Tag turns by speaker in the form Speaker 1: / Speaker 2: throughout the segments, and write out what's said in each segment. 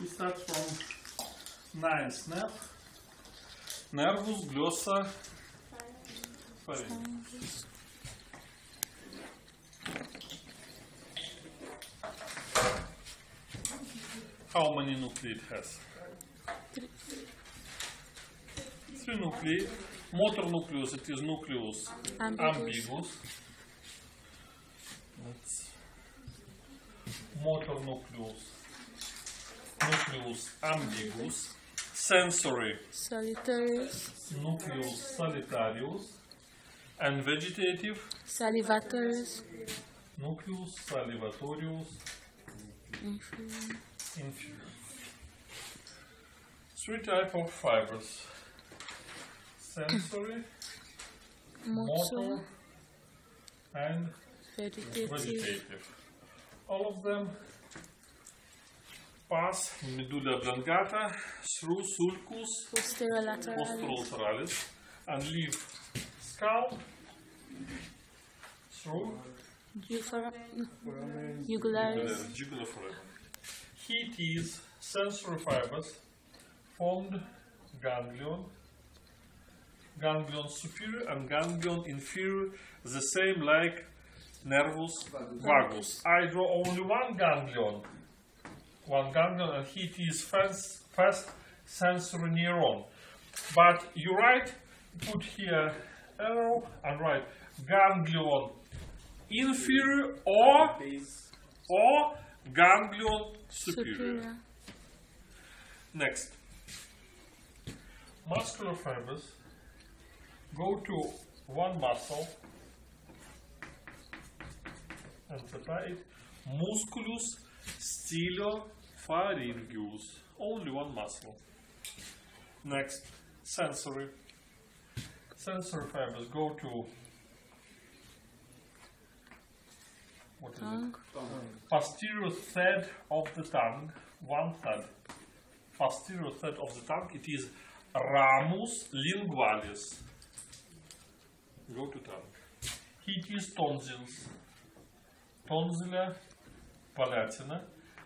Speaker 1: We start from ninth nerve. Nervus glossa pharyngeus. How many nuclei it has? Three nuclei. Motor nucleus, it is nucleus
Speaker 2: ambiguous.
Speaker 1: That's motor nucleus. Nucleus ambiguus. Sensory
Speaker 2: Solitarius,
Speaker 1: nucleus solitarius. And vegetative
Speaker 2: salivators,
Speaker 1: nucleus salivatorius
Speaker 2: inferior,
Speaker 1: inferior. Three type of fibers. Sensory,
Speaker 2: motor,
Speaker 1: motor, and
Speaker 2: vegetative,
Speaker 1: vegetative. All of them pass medulla oblongata through sulcus
Speaker 2: posterolaterales,
Speaker 1: posterolaterales and leave skull through
Speaker 2: jugular, jugularis,
Speaker 1: jugular foramen. Heat is sensory fibers formed ganglion, ganglion superior and ganglion inferior, the same like nervus vagus. I draw only one ganglion, one ganglion, and heat is first, first sensory neuron. But you write, put here arrow and write ganglion inferior or or ganglion superior.
Speaker 2: superior,
Speaker 1: Next, muscular fibers go to one muscle and separate musculus stylopharyngeus. Only one muscle. Next, sensory. Sensory fibers go to what is it?
Speaker 2: tongue,
Speaker 1: posterior third of the tongue, one third, posterior third of the tongue, it is ramus lingualis. Go to tongue. It is tonsils. Tonsilla palatina.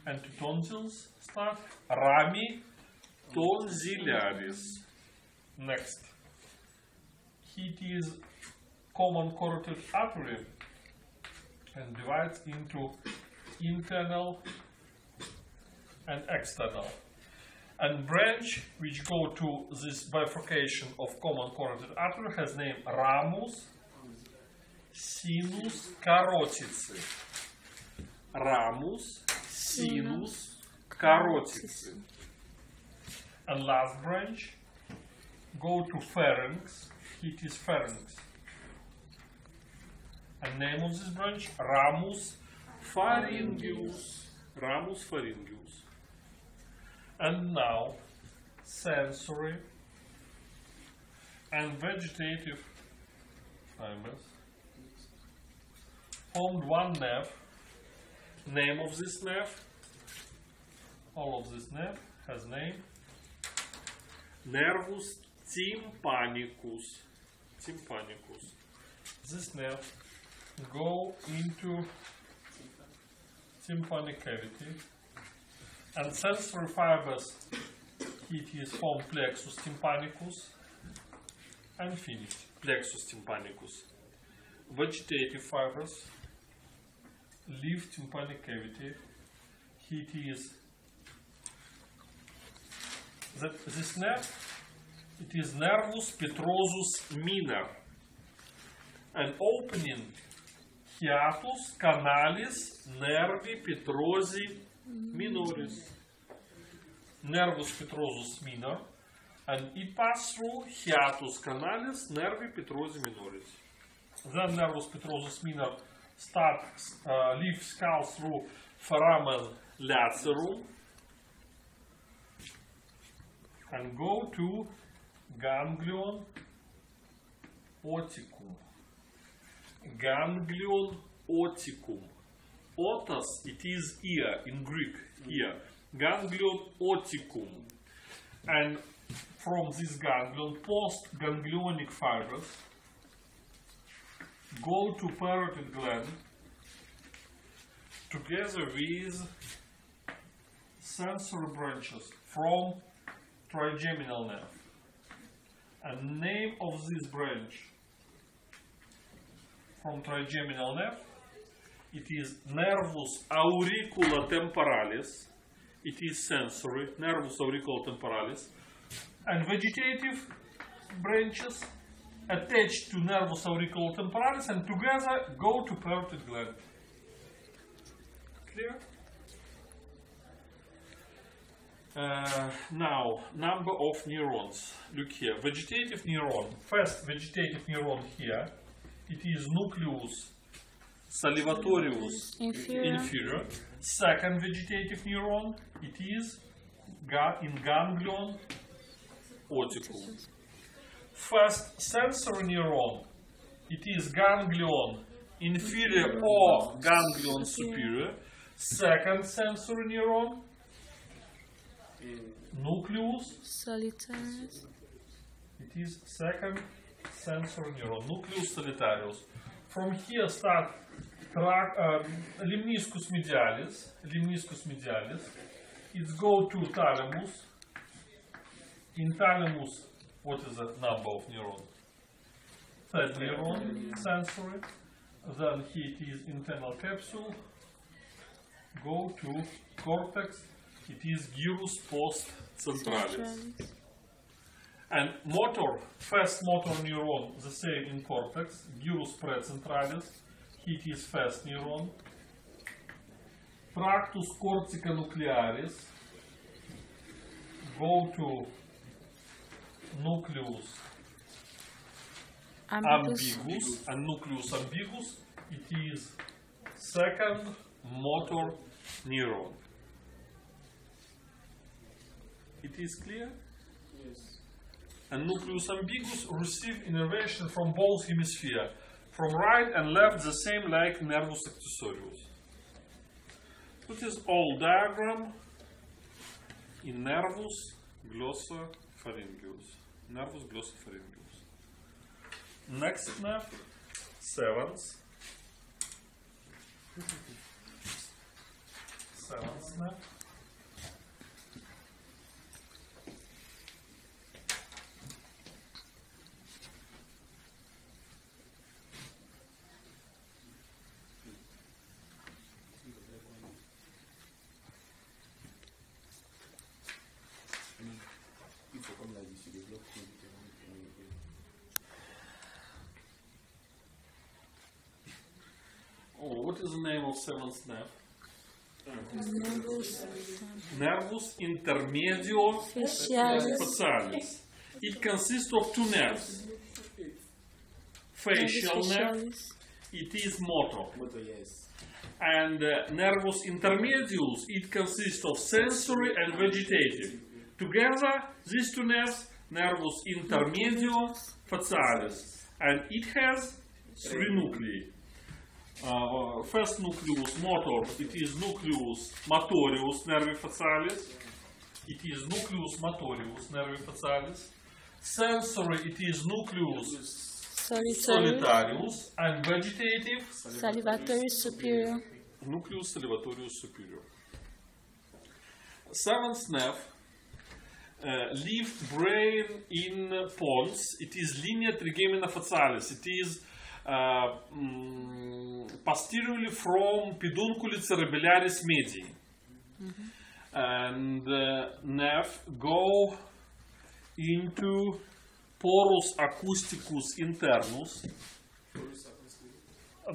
Speaker 1: And to tonsils start rami tonsillaris. Next. It is common carotid artery and divides into internal and external. And branch which go to this bifurcation of common carotid artery has name ramus sinus carotici. Ramus sinus carotici. And last branch go to pharynx. It is pharynx. And name of this branch Ramus pharyngeus. Ramus pharyngeus. And now sensory and vegetative fibers formed one nerve. Name of this nerve. All of this nerve has name. Nervus tympanicus. Tympanicus. This nerve go into tympanic cavity and sensory fibers it is formed plexus tympanicus and finished plexus tympanicus vegetative fibers leave tympanic cavity it is that this nerve it is nervus petrosus minor an opening hiatus canalis nervi petrosi minoris. Nervus petrosus minor, and it passes through hiatus canalis nervi petrosi minoris. Then nervus petrosus minor starts uh, leaves skull through foramen lacerum and go to ganglion oticum ganglion oticum. Otos, it is ear in Greek, ear. Ganglion oticum. And from this ganglion, post-ganglionic fibers go to parotid gland together with sensory branches from trigeminal nerve. And name of this branch from trigeminal nerve, it is nervus auriculotemporalis. It is sensory, nervus auriculotemporalis. And vegetative branches attached to nervus auriculotemporalis and together go to parotid gland. Clear? Uh, now, number of neurons. Look here. Vegetative neuron. First vegetative neuron here. It is nucleus salivatorius
Speaker 2: Inferior.
Speaker 1: inferior. Second vegetative neuron. It is in ganglion oticum. First sensory neuron. It is ganglion inferior or ganglion superior. Second sensory neuron. Nucleus
Speaker 2: Solitarius.
Speaker 1: It is second sensory neuron, nucleus solitarius. From here start trac, uh, lemniscus medialis, lemniscus medialis. It go to thalamus. In thalamus, what is the number of neurons? Third neuron, sensory. Then here it is internal capsule. Go to cortex. It is gyrus post centralis. And motor, first motor neuron, the same in cortex, gyrus precentralis, it is first neuron. Tractus corticonuclearis, go to nucleus
Speaker 2: Ambiguus.
Speaker 1: ambiguus, and nucleus ambiguus, it is second motor neuron. It is clear? and nucleus ambiguus receive innervation from both hemisphere, from right and left, the same like nervus accessorius. It is all diagram in nervus glossopharyngeus. Nervus glossopharyngeus. Next nerve, seventh. Seventh nerve. Oh, what is the name of seventh nerve?
Speaker 2: Nervus
Speaker 1: intermedio
Speaker 2: facialis.
Speaker 1: It consists of two nerves. Facial nerve, it is motor.
Speaker 3: Motor.
Speaker 1: And uh, nervus intermedius, it consists of sensory and vegetative. Together, these two nerves, nervus intermedio facialis. And it has three nuclei. Uh, first nucleus motor, it is nucleus motorius nervi facialis. It is nucleus motorius nervi facialis. Sensory, it is nucleus
Speaker 2: Solitarius.
Speaker 1: solitarius. And vegetative,
Speaker 2: Salivatory superior.
Speaker 1: nucleus salivatorius superior. Seventh nerve, uh, leaf brain in pons. It is linea trigemina facialis. It is posteriorly from peduncle cerebellaris medii. And uh, nerve go into porus acousticus internus.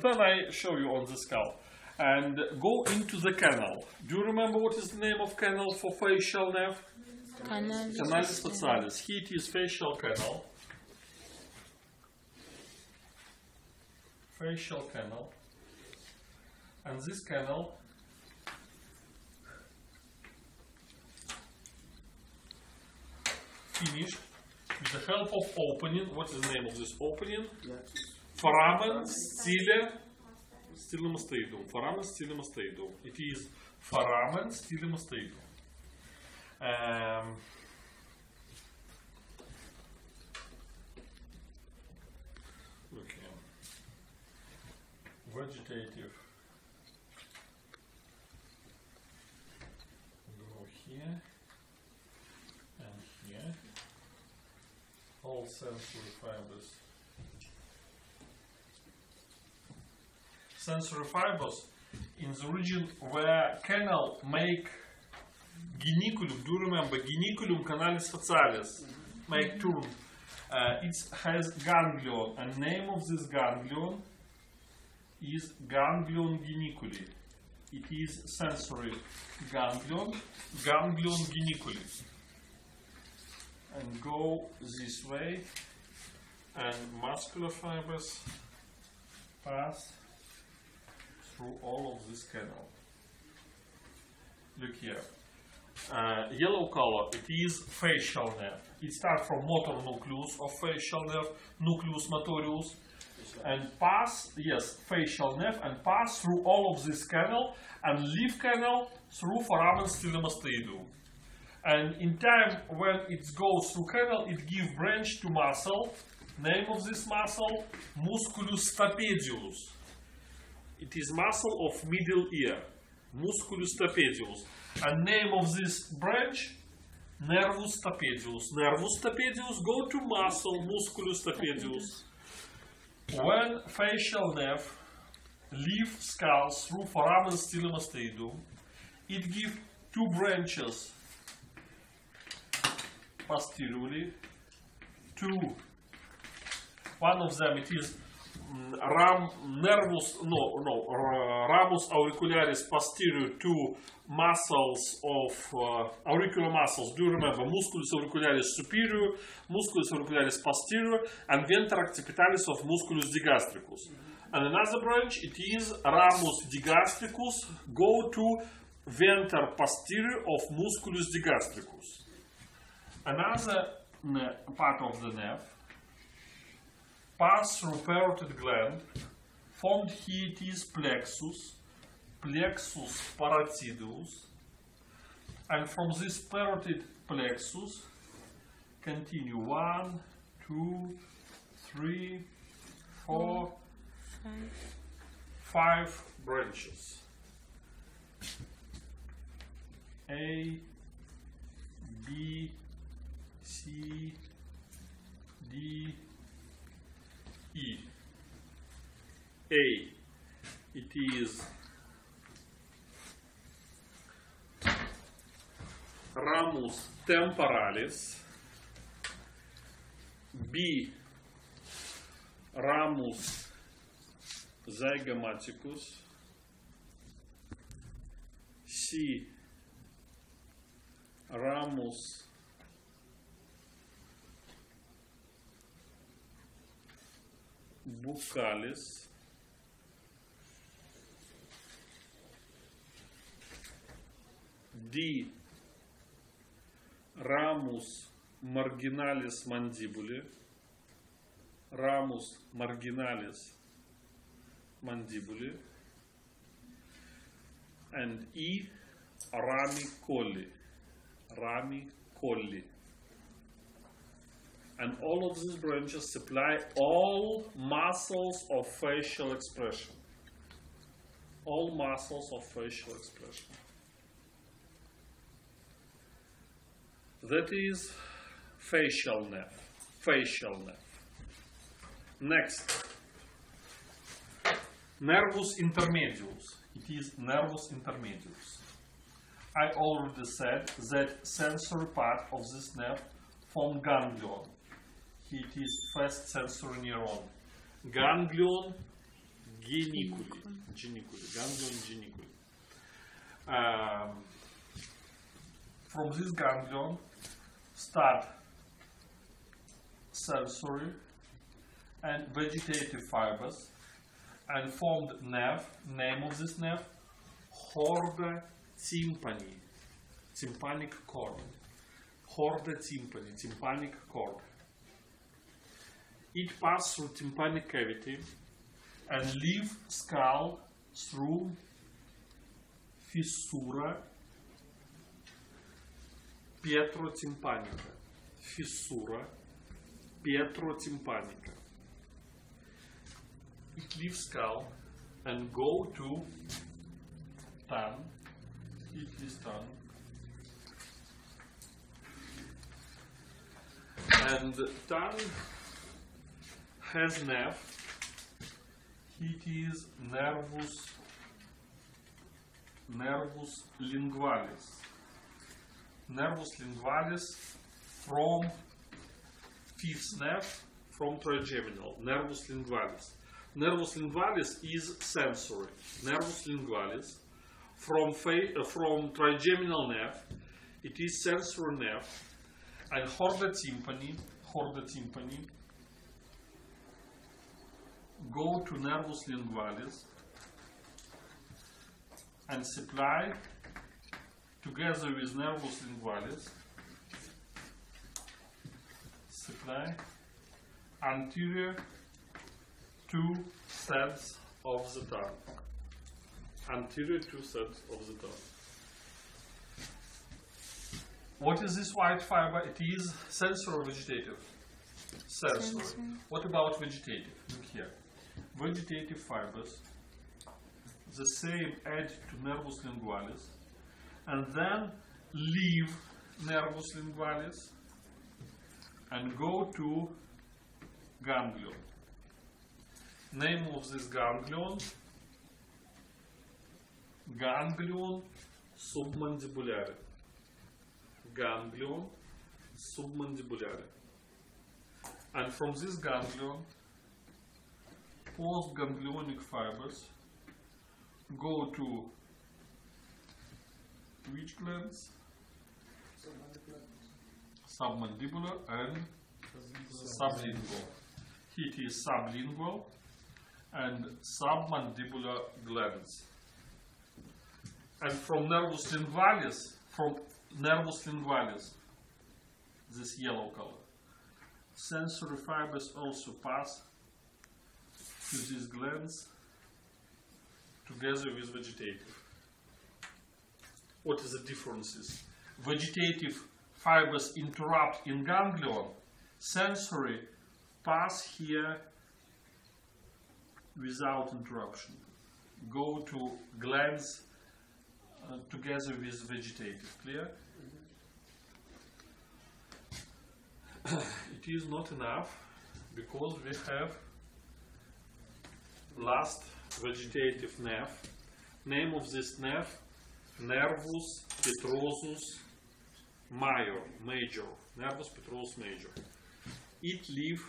Speaker 1: Then I show you on the skull. And go into the canal. Do you remember what is the name of canal for facial nerve?
Speaker 2: Canalis.
Speaker 1: Canalis facialis. Here it is facial canal. Facial canal. And this canal finished with the help of opening. What is the name of this opening? Foramen stile stylomastoidum. Foramen stylomastoidum. It is foramen stylomastoidum. Um, okay. Go here and here. All sensory fibers. Sensory fibers in the region where canal make geniculum, do you remember geniculum canalis facialis, make turn. Uh, it has ganglion, and name of this ganglion is ganglion geniculi. It is sensory ganglion, ganglion geniculi. And go this way, and muscular fibers pass through all of this canal. Look here. Uh, yellow color, it is facial nerve. It starts from motor nucleus of facial nerve, nucleus motorius, and pass, yes, facial nerve, and pass through all of this canal and leave canal through foramen stylomastoidum. And in time when it goes through canal, it give branch to muscle. Name of this muscle, musculus stapedius. It is muscle of middle ear, musculus stapedius. And name of this branch, nervus stapedius. Nervus stapedius go to muscle, musculus stapedius. When facial nerve leave skull through foramen stylomastoidum, it give two branches posteriorly, two. One of them it is ram nervus no no uh, ramus auricularis posterior to muscles of uh, auricular muscles. Do you remember musculus auricularis superior, musculus auricularis posterior, and venter occipitalis of musculus digastricus. And another branch it is ramus digastricus go to venter posterior of musculus digastricus. Another part of the nerve pass through parotid gland, formed is plexus, plexus parotidus, and from this parotid plexus continue one, two, three, four,
Speaker 2: Five.
Speaker 1: five branches. A, B, C, D, E. A, it is ramus temporalis. B, ramus zygomaticus. C. Ramus buccalis. D. Ramus marginalis mandibuli. Ramus marginalis mandibuli. And E. Rami colli. Rami colli. And all of these branches supply all muscles of facial expression. All muscles of facial expression. That is facial nerve. Facial nerve. Next. Nervus intermedius. It is nervus intermedius. I already said that sensory part of this nerve from ganglion. It is first sensory neuron. Ganglion geniculi. Geniculi. Ganglion geniculi. Um, from this ganglion start sensory and vegetative fibers and formed nerve. Name of this nerve, chorda tympani, tympanic cord. Chorda tympani, tympanic cord it passes through tympanic cavity and leaves skull through fissura petrotympanica. Fissura petrotympanica. It leaves skull and go to tongue. It is tongue. And tongue has nerve. It is nervus nervus lingualis. Nervus lingualis from fifth nerve from trigeminal. Nervus lingualis. Nervus lingualis is sensory. Nervus lingualis from from trigeminal nerve. It is sensory nerve, and chorda tympani, chorda tympani go to nervus lingualis and supply together with nervus lingualis supply anterior two thirds of the tongue. Anterior two thirds of the tongue. What is this white fiber? It is sensory or vegetative Sensory. what about vegetative? Look here vegetative fibers the same add to nervus lingualis and then leave nervus lingualis and go to ganglion. Name of this ganglion ganglion submandibulare. Ganglion submandibulare. And from this ganglion, postganglionic fibers go to which glands? Submandibular and sublingual. It is sublingual and submandibular glands. And from nervus lingualis, from nervus lingualis, this yellow color, sensory fibers also pass to these glands together with vegetative. What is the differences? Vegetative fibers interrupt in ganglion, sensory pass here without interruption. Go to glands uh, together with vegetative. Clear? it is not enough because we have last vegetative nerve. Name of this nerve, nervus petrosus major, major, nervus petrosus major. It leave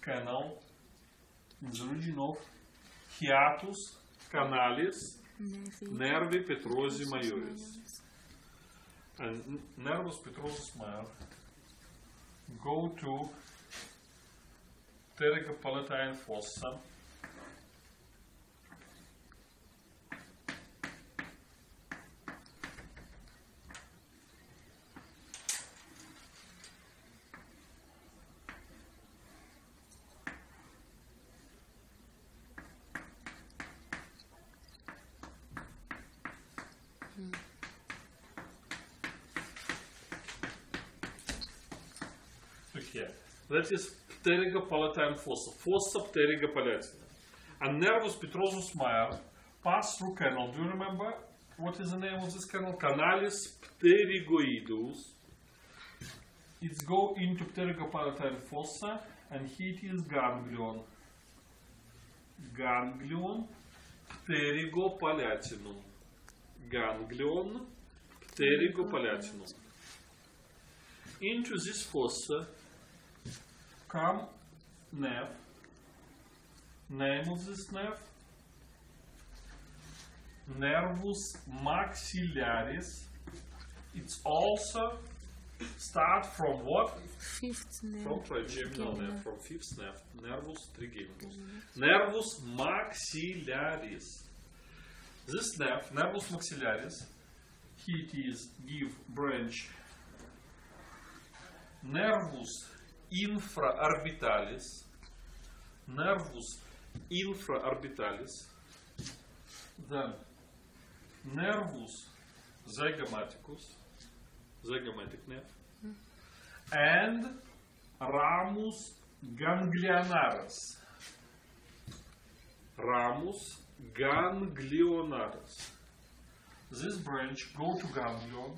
Speaker 1: canal in the region of hiatus canalis nervi petrosi majoris. And nervus petrosus major go to fossa Look here. That is pterygopalatine fossa, fossa pterygopalatina. And nervus petrosus major pass through canal. Do you remember what is the name of this canal? Canalis pterygoidus. It's go into pterygopalatine fossa and it is ganglion. Ganglion pterygopalatinum. Ganglion pterygopalatinum. Into this fossa come nerve. Name of this nerve? Nervus maxillaris. It's also start from what?
Speaker 2: Fifth
Speaker 1: From
Speaker 2: nerve.
Speaker 1: trigeminal
Speaker 2: Trigeminal.
Speaker 1: nerve, from fifth nerve, nervus trigeminus. Nervus maxillaris. This nerve, nervus maxillaris, it is give branch nervus infraorbitalis, nervus infraorbitalis, then nervus zygomaticus, zygomatic nerve, and ramus ganglionaris. Ramus ganglionaris. This branch go to ganglion,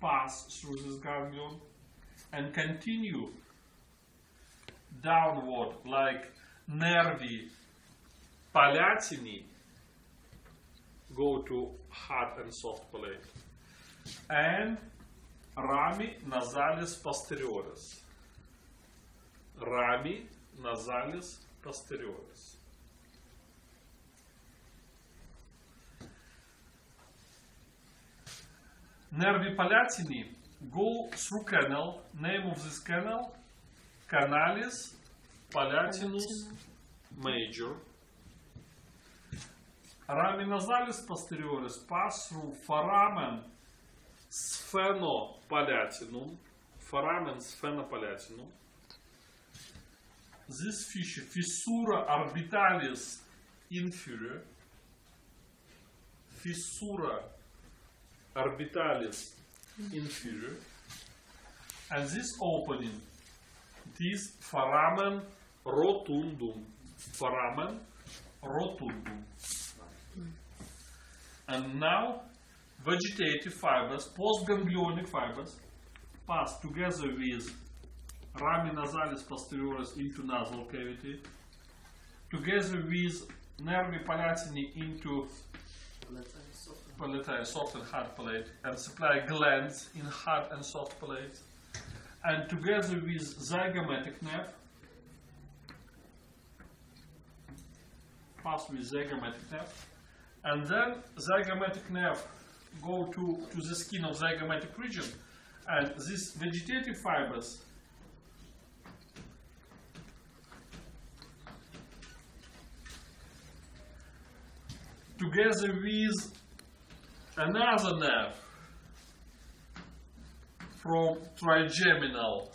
Speaker 1: pass through this ganglion and continue downward like nervi palatini go to hard and soft palate and rami nasalis posterioris rami nasalis posterioris nervi palatini go through canal name of this canal canalis palatinus major rami nasalis posterioris pass through foramen sphenopalatинum foramen sphenopalatинum this fissure fissura orbitalis inferior fissura orbitalis inferior and this opening this foramen rotundum foramen rotundum. And now vegetative fibers postganglionic fibers pass together with rami nasalis posterioris into nasal cavity together with nervi palatini into palate, soft and hard palate, and supply glands in hard and soft palate, and together with zygomatic nerve, pass with zygomatic nerve, and then zygomatic nerve go to, to the skin of zygomatic region, and these vegetative fibers together with another nerve from trigeminal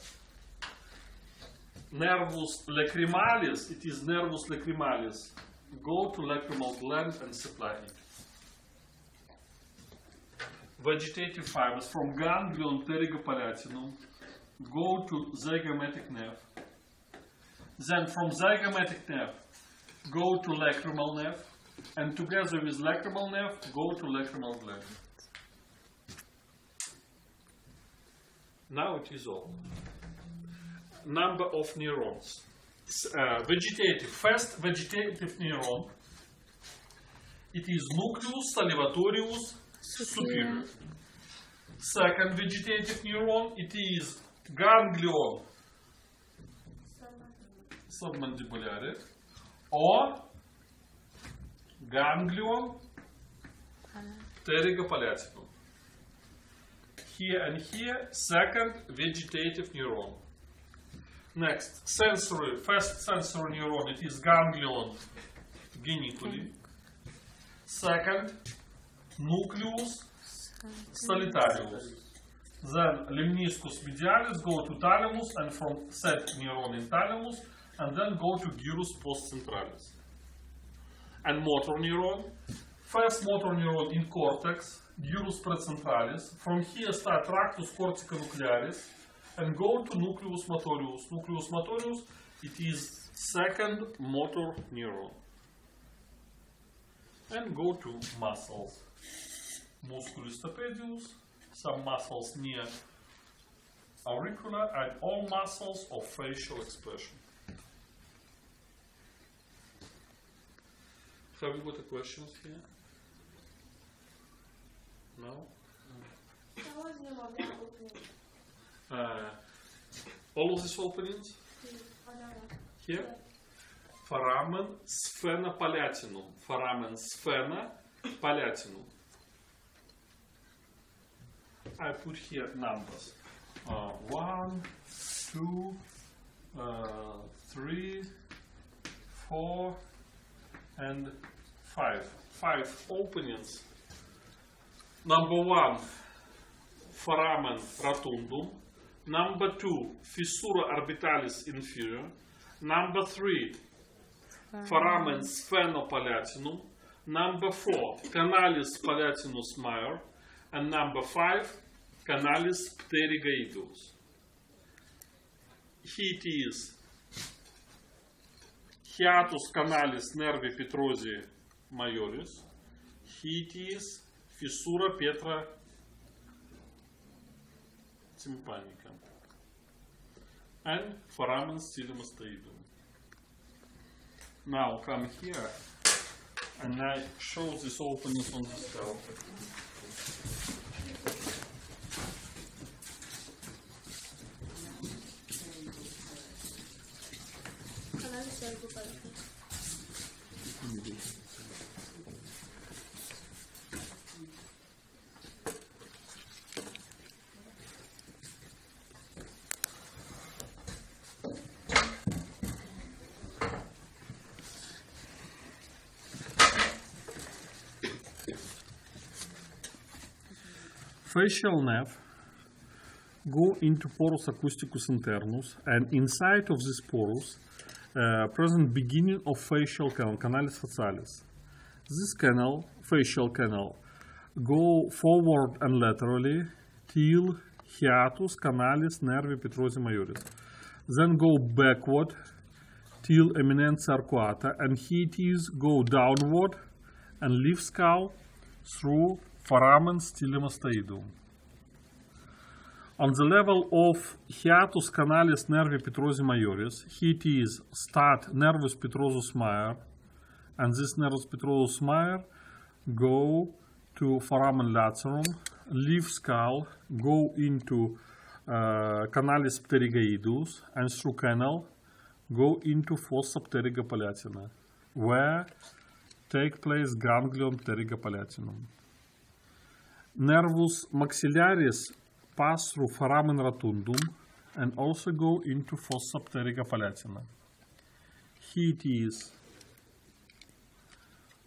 Speaker 1: nervus lacrimalis, it is nervus lacrimalis, go to lacrimal gland and supply it. Vegetative fibers from ganglion pterygopalatinum go to zygomatic nerve. Then from zygomatic nerve go to lacrimal nerve and together with lacrimal nerve go to lacrimal gland. Now it is all. Number of neurons. Uh, vegetative, first vegetative neuron. It is nucleus salivatorius superior. Second vegetative neuron, it is ganglion submandibularis or ganglion pterygopalatinum. Here and here, second vegetative neuron. Next, sensory, first sensory neuron, it is ganglion geniculi. Second, nucleus solitarius. Then lemniscus medialis go to thalamus and from said neuron in thalamus and then go to gyrus postcentralis. And motor neuron, first motor neuron in cortex, gyrus precentralis. From here start tractus corticonuclearis and go to nucleus motorius. Nucleus motorius, it is second motor neuron. And go to muscles. Musculus stapedius, some muscles near auricular, and all muscles of facial expression. Have you got a questions here? No? Uh, all of these openings here? Foramen sphena palatinum. Foramen sphena palatinum. I put here numbers. Uh, one, two, uh, three, four, and five. Five openings. Number one, foramen rotundum. Number two, fissura orbitalis inferior. Number three, foramen sphenopalatinum. Number four, canalis palatinus major. And number five, canalis pterygoideus. Here it is hiatus canalis nervi petrosi majoris. Here it is fissura petra tympanica and foramen stylium osteidum. Now come here and I show this openings on the skull. Facial nerve go into porus acousticus internus and inside of this porus uh, present beginning of facial canal, canalis facialis. This canal, facial canal, go forward and laterally till hiatus canalis nervi petrosi majoris. Then go backward till eminentia arcuata and hiatus go downward and leave skull through foramen stylium. On the level of hiatus canalis nervi petrosi majoris, it is start nervus petrosus major, and this nervus petrosus major go to foramen lacerum, leave skull, go into uh, canalis pterygoidus, and through canal go into fossa pteryga palatina, where take place ganglion pteryga palatinum. Nervus maxillaris pass through foramen rotundum and also go into fossa pteryga palatina. Here it is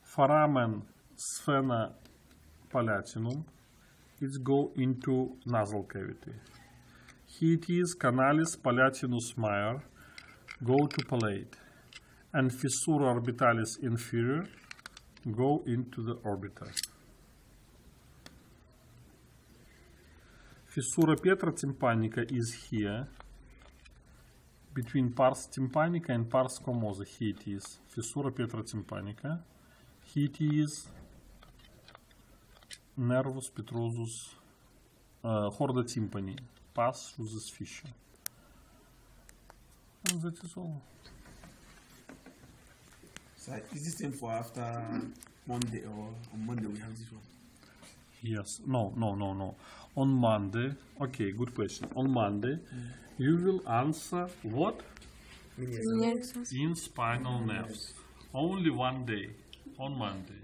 Speaker 1: foramen sphena palatinum. It go into nasal cavity. Here it is canalis palatinus major, go to palate. And fissura orbitalis inferior, go into the orbiter. Fissura petra tympanica is here, between pars tympanica and pars squamosa. Here it is, fissura petra tympanica. Here it is nervus petrosus uh, chorda tympani. Pass through this fissure. And that is all.
Speaker 4: So is this thing for after Monday or on Monday we have this one?
Speaker 1: Yes. No, no, no, no. On Monday, okay, good question. On Monday, you will answer what?
Speaker 2: Yes.
Speaker 1: In spinal nerves. Only one day. On Monday.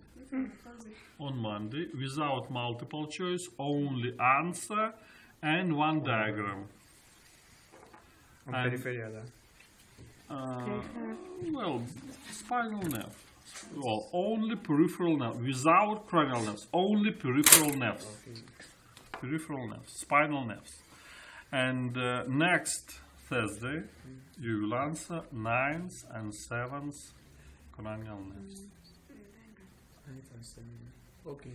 Speaker 1: On Monday, without multiple choice, only answer and one diagram.
Speaker 5: On
Speaker 1: And-
Speaker 5: peripheria, da.
Speaker 1: Uh, well, spinal nerve. Well, only peripheral nerves, without cranial nerves, only peripheral nerves. Peripheral nerves, spinal nerves. And uh, next Thursday, you will answer ninth and seventh cranial nerves.
Speaker 4: Ninth and seventh. Okay.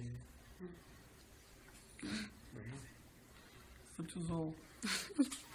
Speaker 1: That is all.